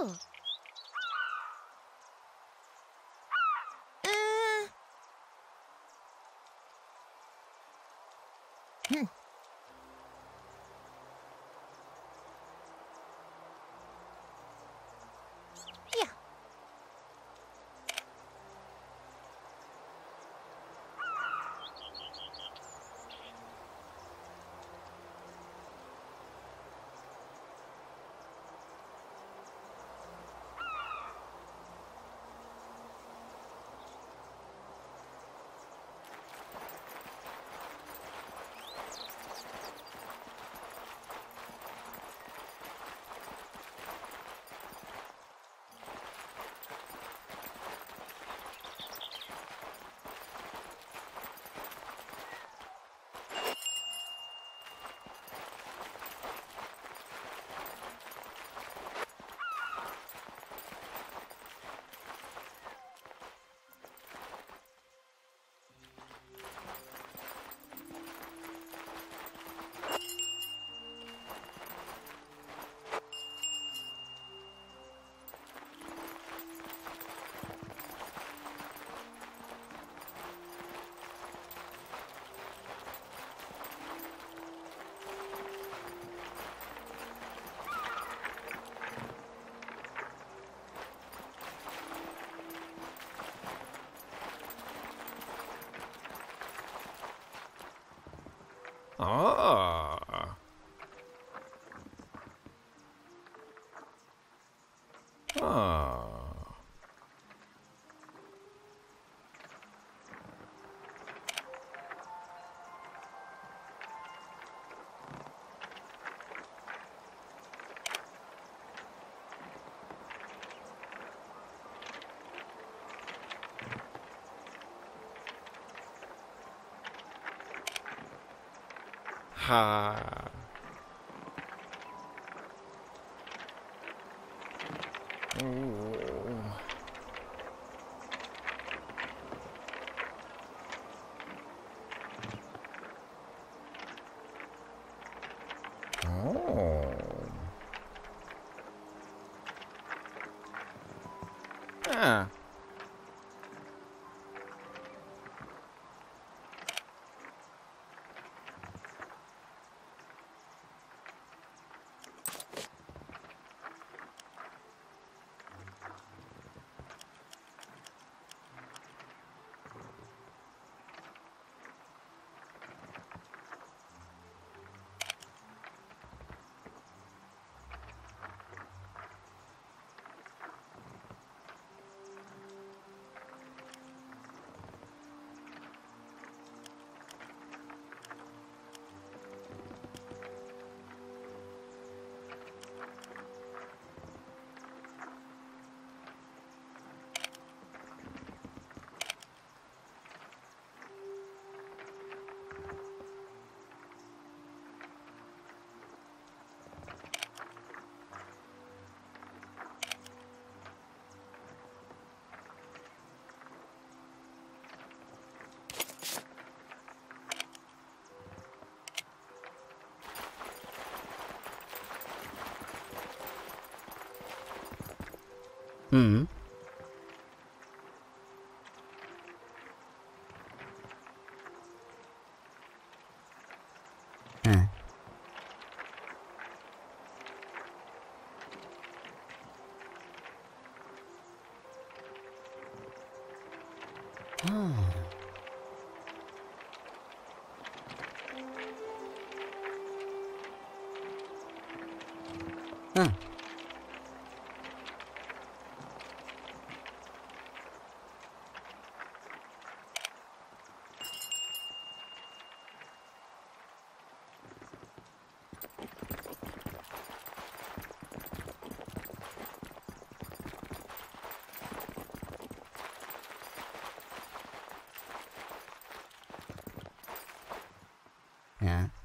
うん。Ah. Ha. Oh. Ah. 嗯。Yeah. Uh-huh.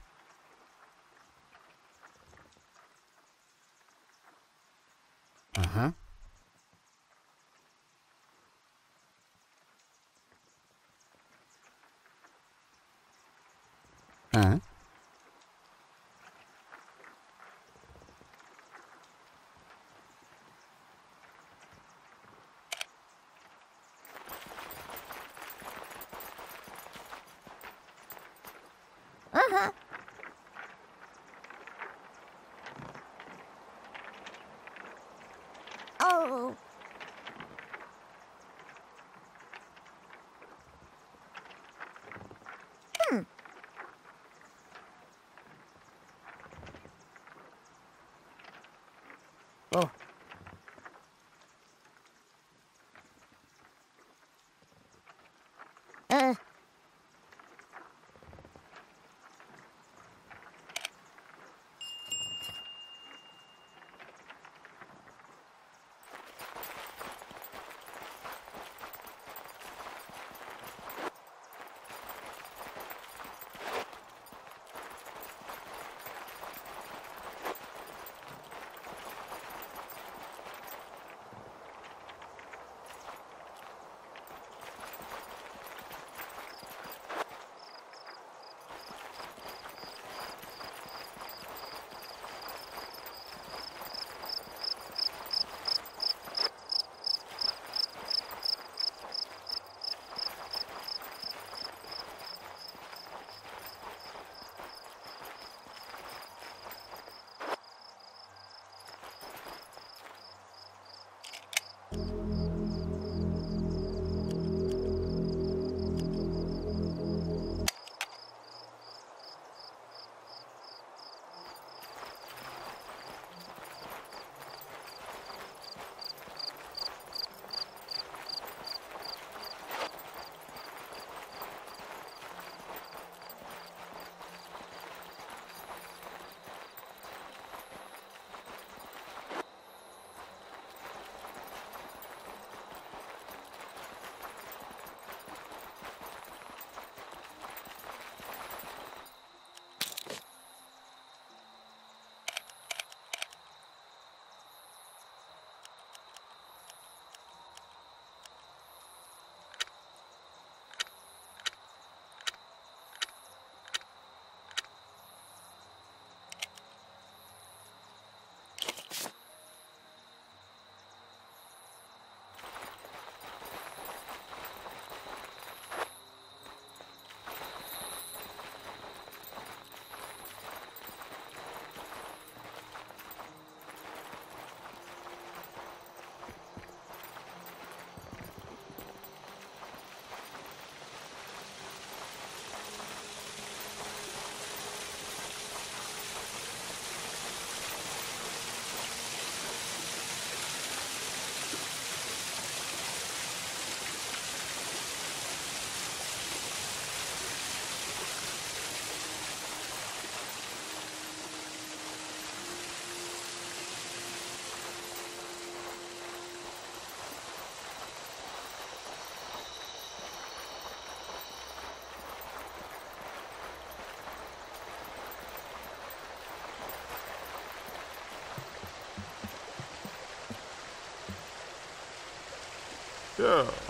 Yeah.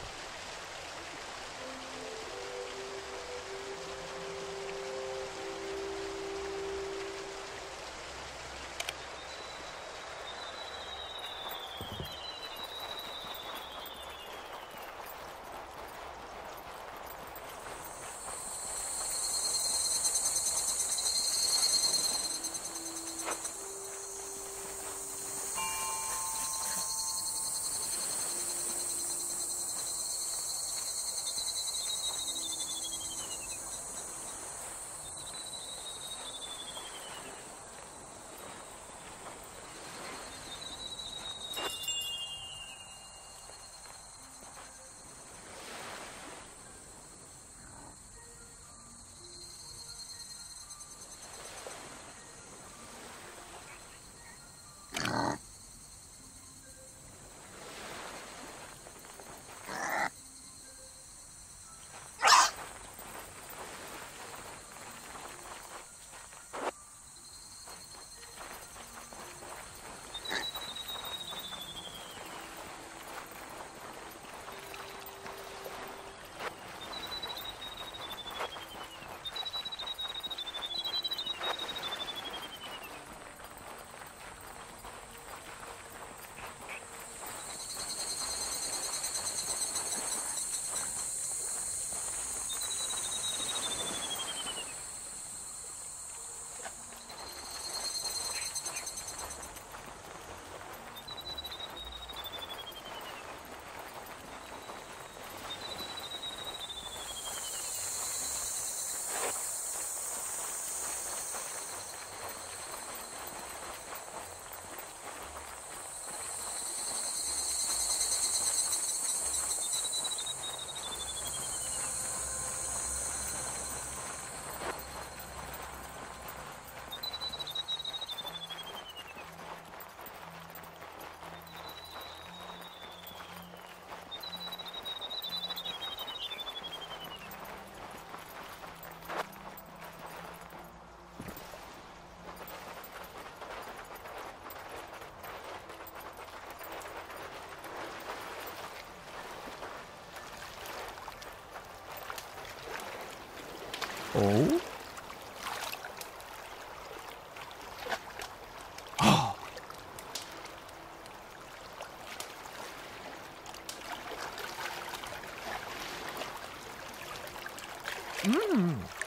Yeah. No. Mmm.